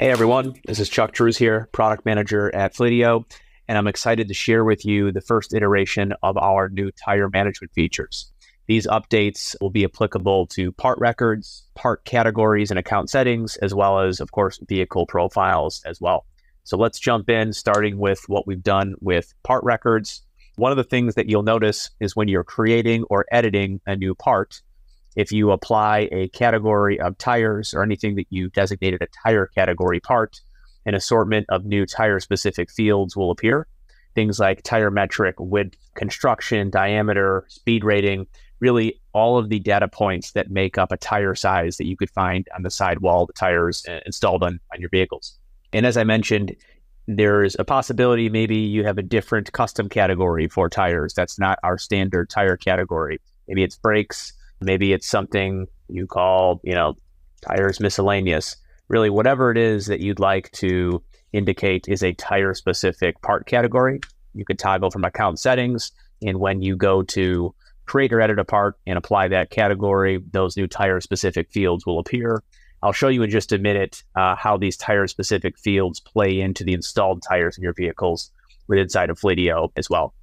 Hey everyone, this is Chuck Drews here, product manager at Fleetio, and I'm excited to share with you the first iteration of our new tire management features. These updates will be applicable to part records, part categories and account settings, as well as, of course, vehicle profiles as well. So let's jump in, starting with what we've done with part records. One of the things that you'll notice is when you're creating or editing a new part, if you apply a category of tires or anything that you designated a tire category part, an assortment of new tire specific fields will appear. Things like tire metric, width, construction, diameter, speed rating, really all of the data points that make up a tire size that you could find on the sidewall, the tires uh, installed on, on your vehicles. And as I mentioned, there's a possibility maybe you have a different custom category for tires. That's not our standard tire category. Maybe it's brakes, Maybe it's something you call, you know, tires miscellaneous. Really, whatever it is that you'd like to indicate is a tire specific part category. You could toggle from account settings. And when you go to create or edit a part and apply that category, those new tire specific fields will appear. I'll show you in just a minute uh, how these tire specific fields play into the installed tires in your vehicles with inside of Fleetio as well.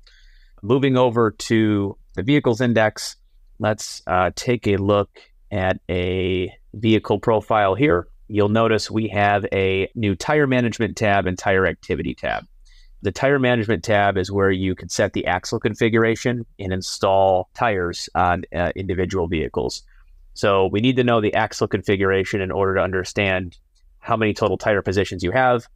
Moving over to the vehicles index, let's uh, take a look at a vehicle profile here. You'll notice we have a new tire management tab and tire activity tab. The tire management tab is where you can set the axle configuration and install tires on uh, individual vehicles. So we need to know the axle configuration in order to understand how many total tire positions you have.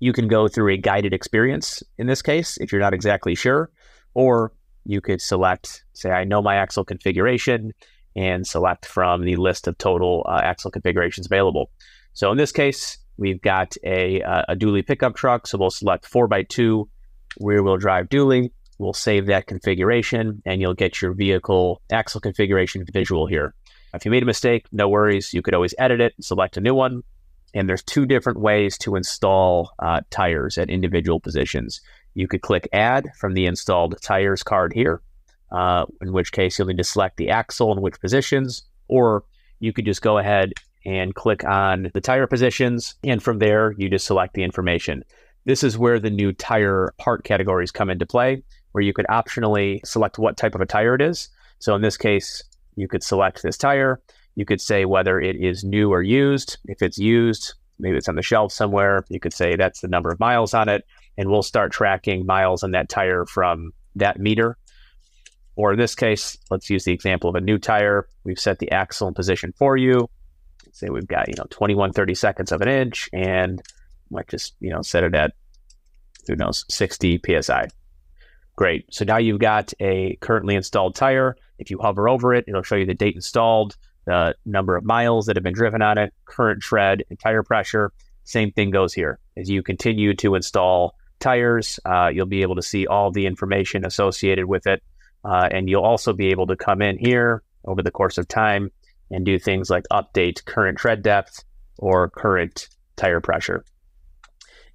You can go through a guided experience in this case if you're not exactly sure, or you could select, say, I know my axle configuration and select from the list of total uh, axle configurations available. So in this case, we've got a, uh, a dually pickup truck. So we'll select 4x2 rear wheel drive dually. We'll save that configuration and you'll get your vehicle axle configuration visual here. If you made a mistake, no worries. You could always edit it, select a new one. And there's two different ways to install uh, tires at individual positions. You could click Add from the installed tires card here, uh, in which case you'll need to select the axle and which positions, or you could just go ahead and click on the tire positions, and from there you just select the information. This is where the new tire part categories come into play, where you could optionally select what type of a tire it is. So in this case, you could select this tire. You could say whether it is new or used. If it's used, maybe it's on the shelf somewhere, you could say that's the number of miles on it and we'll start tracking miles on that tire from that meter. Or in this case, let's use the example of a new tire. We've set the axle in position for you. Let's say we've got, you know, 21, 30 seconds of an inch and might just, you know, set it at, who knows, 60 PSI. Great. So now you've got a currently installed tire. If you hover over it, it'll show you the date installed, the number of miles that have been driven on it, current tread, and tire pressure. Same thing goes here. As you continue to install tires. Uh, you'll be able to see all the information associated with it. Uh, and you'll also be able to come in here over the course of time and do things like update current tread depth or current tire pressure.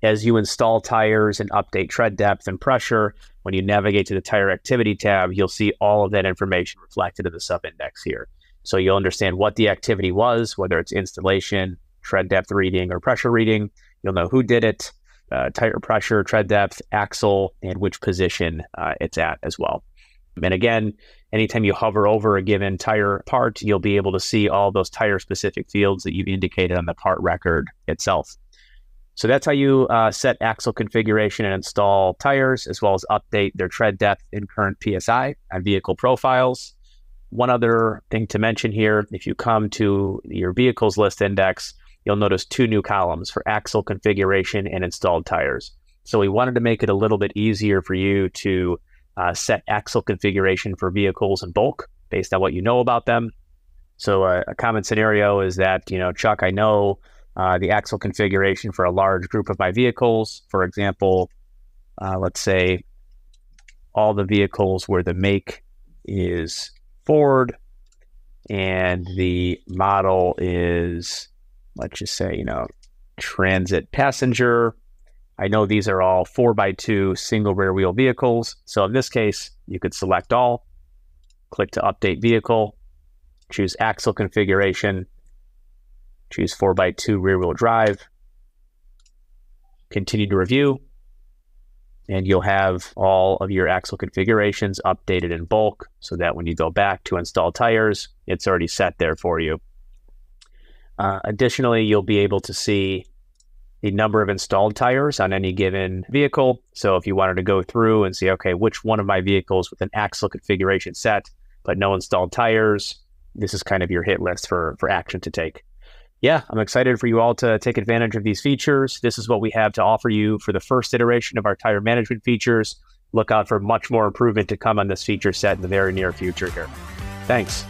As you install tires and update tread depth and pressure, when you navigate to the tire activity tab, you'll see all of that information reflected in the subindex here. So you'll understand what the activity was, whether it's installation, tread depth reading, or pressure reading. You'll know who did it, uh, tire pressure, tread depth, axle, and which position uh, it's at as well. And again, anytime you hover over a given tire part, you'll be able to see all those tire specific fields that you've indicated on the part record itself. So that's how you uh, set axle configuration and install tires, as well as update their tread depth and current PSI on vehicle profiles. One other thing to mention here if you come to your vehicles list index, you'll notice two new columns for axle configuration and installed tires. So we wanted to make it a little bit easier for you to uh, set axle configuration for vehicles in bulk based on what you know about them. So uh, a common scenario is that, you know, Chuck, I know uh, the axle configuration for a large group of my vehicles. For example, uh, let's say all the vehicles where the make is Ford and the model is let's just say, you know, transit passenger. I know these are all four by two single rear wheel vehicles. So in this case, you could select all, click to update vehicle, choose axle configuration, choose four by two rear wheel drive, continue to review, and you'll have all of your axle configurations updated in bulk so that when you go back to install tires, it's already set there for you. Uh, additionally, you'll be able to see the number of installed tires on any given vehicle. So if you wanted to go through and see, okay, which one of my vehicles with an axle configuration set but no installed tires, this is kind of your hit list for for action to take yeah, I'm excited for you all to take advantage of these features. This is what we have to offer you for the first iteration of our tire management features. Look out for much more improvement to come on this feature set in the very near future here. Thanks.